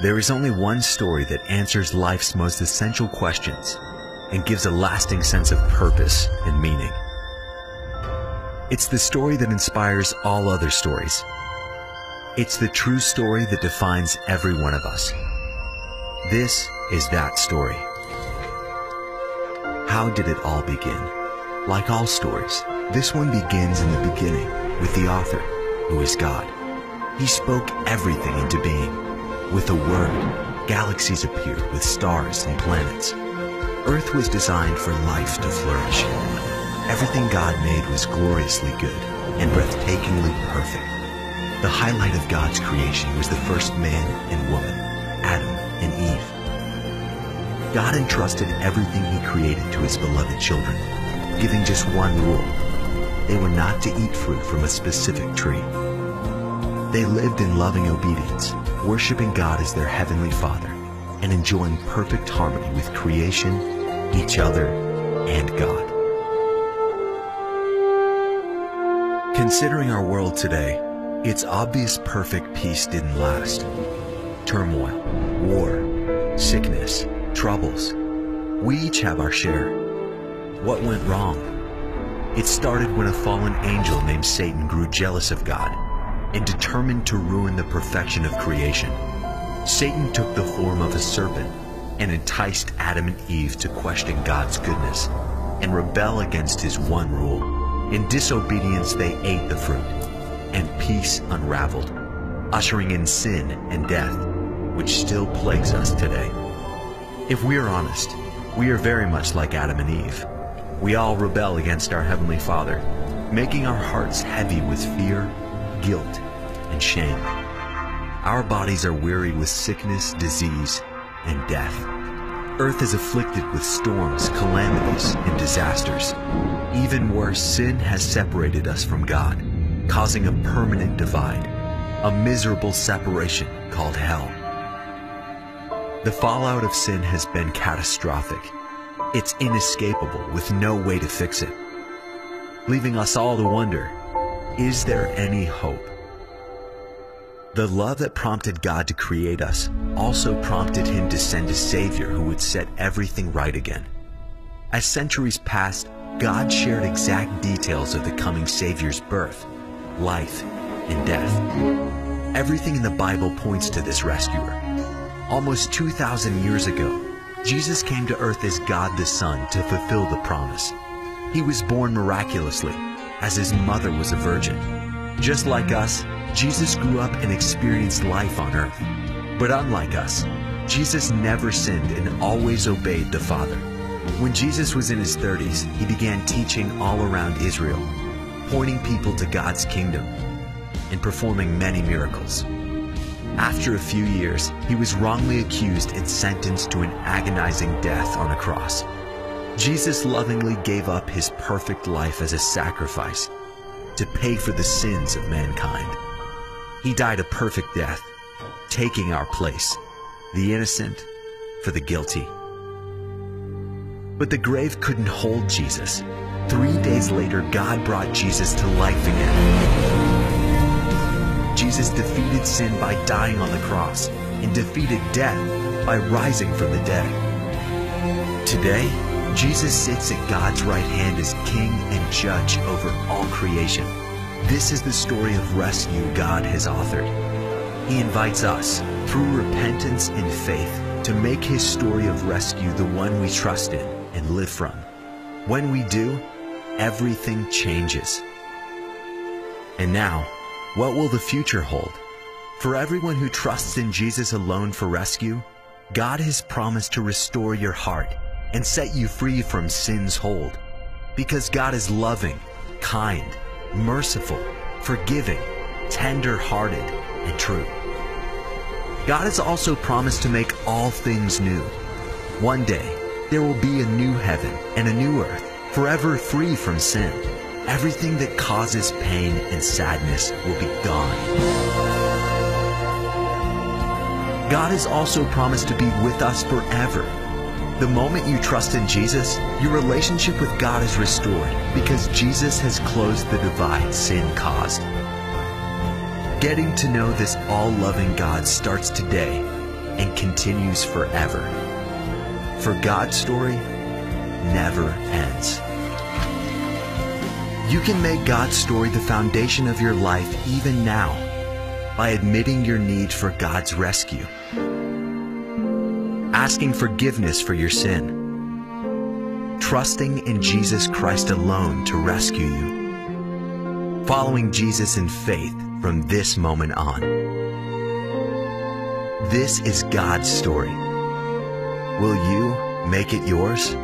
There is only one story that answers life's most essential questions and gives a lasting sense of purpose and meaning. It's the story that inspires all other stories. It's the true story that defines every one of us. This is that story. How did it all begin? Like all stories, this one begins in the beginning with the author, who is God. He spoke everything into being. With a word, galaxies appeared with stars and planets. Earth was designed for life to flourish. Everything God made was gloriously good and breathtakingly perfect. The highlight of God's creation was the first man and woman, Adam and Eve. God entrusted everything he created to his beloved children, giving just one rule. They were not to eat fruit from a specific tree. They lived in loving obedience, worshiping God as their heavenly Father, and enjoying perfect harmony with creation, each other, and God. Considering our world today, it's obvious perfect peace didn't last. Turmoil, war, sickness, troubles. We each have our share. What went wrong? It started when a fallen angel named Satan grew jealous of God and determined to ruin the perfection of creation. Satan took the form of a serpent and enticed Adam and Eve to question God's goodness and rebel against his one rule. In disobedience, they ate the fruit, and peace unraveled, ushering in sin and death, which still plagues us today. If we are honest, we are very much like Adam and Eve. We all rebel against our Heavenly Father, making our hearts heavy with fear, guilt, and shame. Our bodies are wearied with sickness, disease, and death. Earth is afflicted with storms, calamities, and disasters. Even worse, sin has separated us from God, causing a permanent divide, a miserable separation called hell. The fallout of sin has been catastrophic. It's inescapable with no way to fix it, leaving us all to wonder, is there any hope? The love that prompted God to create us also prompted him to send a Savior who would set everything right again. As centuries passed, God shared exact details of the coming Savior's birth, life, and death. Everything in the Bible points to this rescuer. Almost 2,000 years ago, Jesus came to earth as God the Son to fulfill the promise. He was born miraculously, as his mother was a virgin. Just like us, Jesus grew up and experienced life on earth. But unlike us, Jesus never sinned and always obeyed the Father. When Jesus was in his 30s, he began teaching all around Israel, pointing people to God's kingdom and performing many miracles. After a few years, he was wrongly accused and sentenced to an agonizing death on a cross. Jesus lovingly gave up his perfect life as a sacrifice to pay for the sins of mankind. He died a perfect death, taking our place, the innocent for the guilty. But the grave couldn't hold Jesus. Three days later, God brought Jesus to life again. Jesus defeated sin by dying on the cross and defeated death by rising from the dead. Today, Jesus sits at God's right hand as King and Judge over all creation. This is the story of rescue God has authored. He invites us, through repentance and faith, to make his story of rescue the one we trust in and live from. When we do, everything changes. And now, what will the future hold? For everyone who trusts in Jesus alone for rescue, God has promised to restore your heart and set you free from sin's hold. Because God is loving, kind, merciful, forgiving, tender-hearted, and true. God has also promised to make all things new. One day, there will be a new heaven and a new earth, forever free from sin. Everything that causes pain and sadness will be gone. God has also promised to be with us forever the moment you trust in Jesus, your relationship with God is restored because Jesus has closed the divide sin caused. Getting to know this all-loving God starts today and continues forever. For God's story never ends. You can make God's story the foundation of your life even now by admitting your need for God's rescue, asking forgiveness for your sin, trusting in Jesus Christ alone to rescue you, following Jesus in faith from this moment on. This is God's story. Will you make it yours?